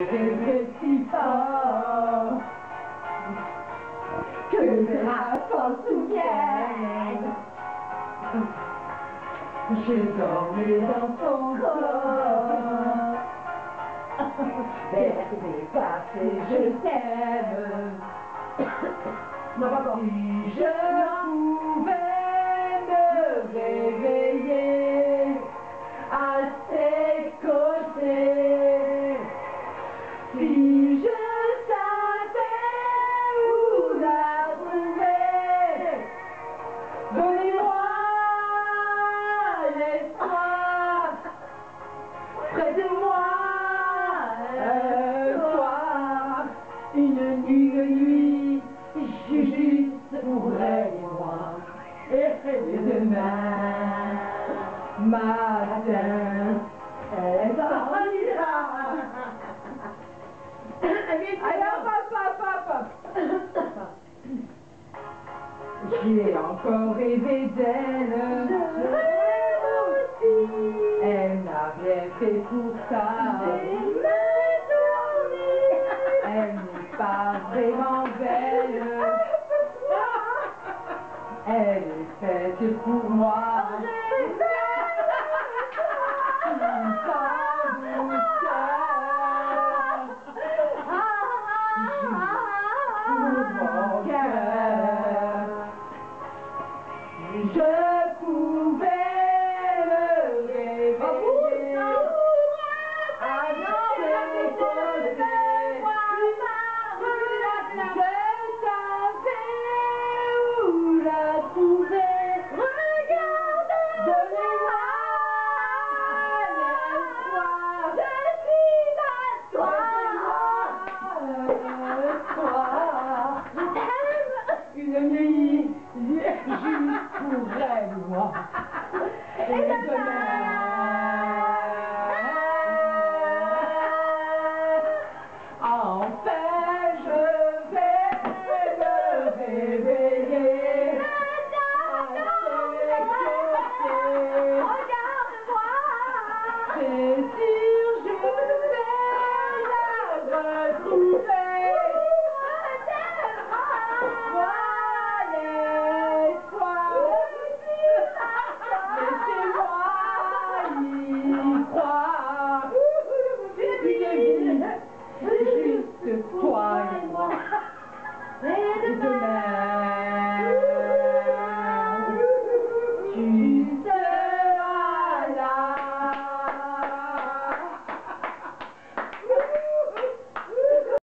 si fort que la s'en souvienne. J'ai dormi dans son corps, bercé par ses je t'aime. Pas. Si je pouvais matin, elle hop, hop, hop. J'ai encore rêvé d'elle. Je rêve aussi. Elle n'a rien fait pour ça. Elle n'est pas vraiment belle. Elle est faite pour moi. moi. Et ah, Enfin, je vais me réveiller. Ah, regarde-moi.